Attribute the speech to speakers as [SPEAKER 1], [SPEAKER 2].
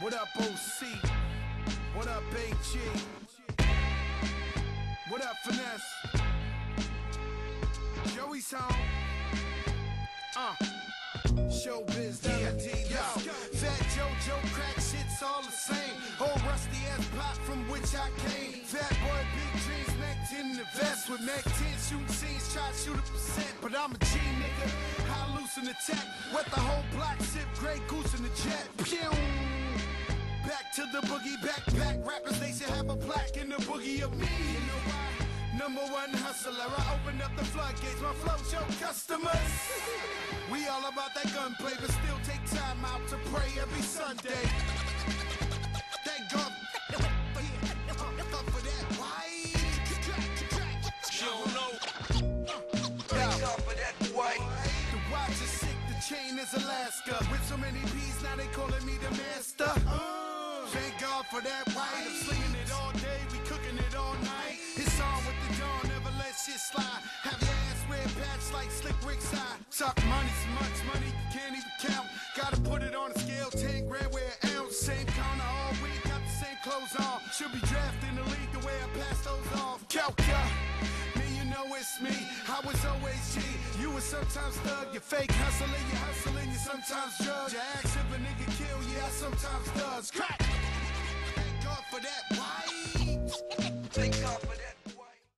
[SPEAKER 1] What up, OC? What up, AG? What up, Finesse? Joey's home. Uh. Showbiz, D.I.D. Yo, Fat JoJo crack shit's all the same. Old rusty ass block from which I came. Fat boy, big dreams, Mac 10 in the vest with Mac 10 shooting scenes, try to shoot a percent. But I'm a G nigga, high loose in the tech. Wet the whole block, Jet. Pew! Back to the boogie, back, back. rappers, they should have a plaque in the boogie of me. You know why? Number one hustler, I opened up the floodgates, my flow show customers. We all about that gunplay, but still take time out to pray chain is Alaska. With so many P's, now they calling me the master. Uh. Thank God for that white. I'm slinging it all day, we cooking it all night. It's on with the dawn, never let shit slide. Have your ass wear patch like Slick Rick's eye. Talk money, so much money, you can't even count. Gotta put it on a scale, 10 grand, wear an ounce. Same counter all week, got the same clothes on. Should be drafting the league the way I pass those off. Calca. It's me. I was always G. You were sometimes thug. You fake hustling, you hustling, you sometimes drug. You ask if a nigga kill, yeah, I sometimes does. Crack. Thank God for that. Why?
[SPEAKER 2] Thank God for.